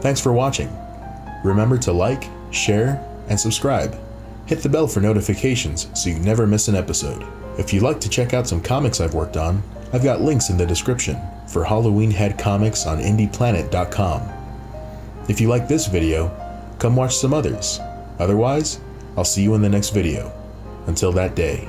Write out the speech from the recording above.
Thanks for watching. Remember to like, share, and subscribe. Hit the bell for notifications so you never miss an episode. If you'd like to check out some comics I've worked on, I've got links in the description for Halloween Head comics on IndyPlanet.com. If you like this video, come watch some others. Otherwise, I'll see you in the next video. Until that day.